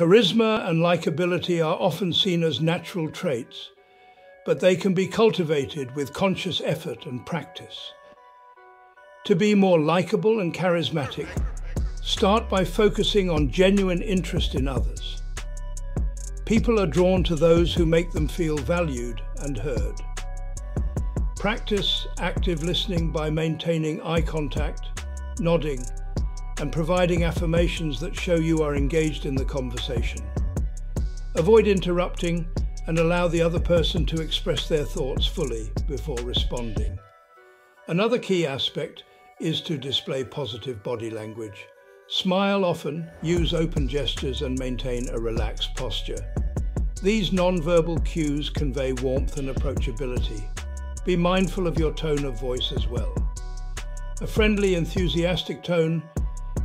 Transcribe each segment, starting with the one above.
Charisma and likability are often seen as natural traits, but they can be cultivated with conscious effort and practice. To be more likable and charismatic, start by focusing on genuine interest in others. People are drawn to those who make them feel valued and heard. Practice active listening by maintaining eye contact, nodding, and providing affirmations that show you are engaged in the conversation. Avoid interrupting and allow the other person to express their thoughts fully before responding. Another key aspect is to display positive body language. Smile often, use open gestures and maintain a relaxed posture. These non-verbal cues convey warmth and approachability. Be mindful of your tone of voice as well. A friendly, enthusiastic tone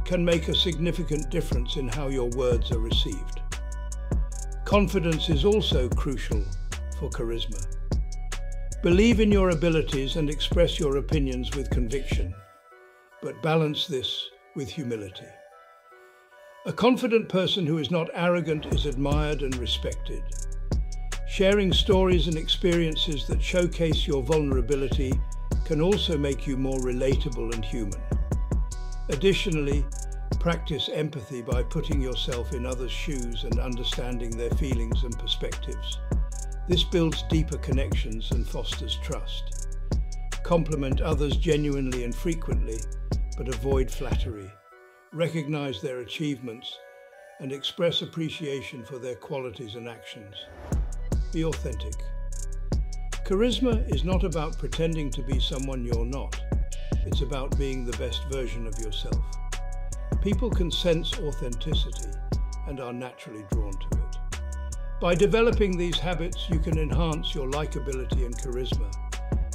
can make a significant difference in how your words are received. Confidence is also crucial for charisma. Believe in your abilities and express your opinions with conviction, but balance this with humility. A confident person who is not arrogant is admired and respected. Sharing stories and experiences that showcase your vulnerability can also make you more relatable and human. Additionally, practice empathy by putting yourself in others' shoes and understanding their feelings and perspectives. This builds deeper connections and fosters trust. Compliment others genuinely and frequently, but avoid flattery recognize their achievements, and express appreciation for their qualities and actions. Be authentic. Charisma is not about pretending to be someone you're not. It's about being the best version of yourself. People can sense authenticity and are naturally drawn to it. By developing these habits, you can enhance your likability and charisma,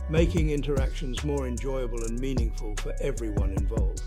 making interactions more enjoyable and meaningful for everyone involved.